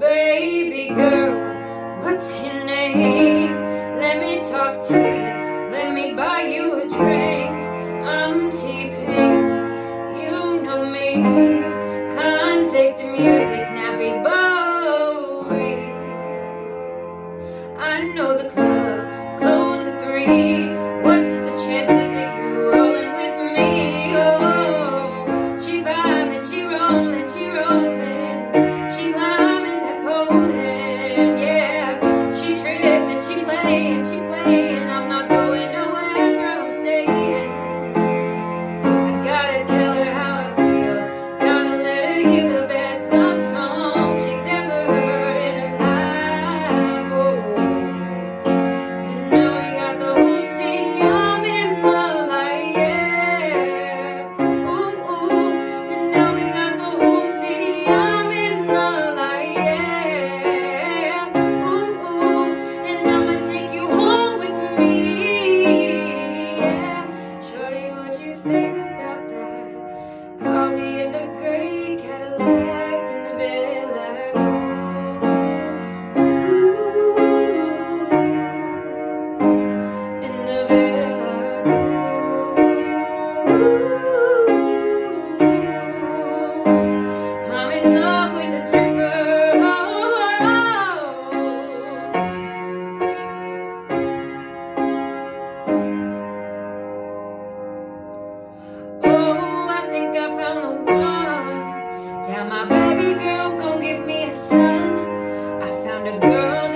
Baby girl, what's your name? Let me talk to you, let me buy you a drink. I'm T-Pain, you know me. Konvict Muzik, nappy Bowie. I know the club, close at three. What's you. Now my baby girl gon' give me a son. I found a girl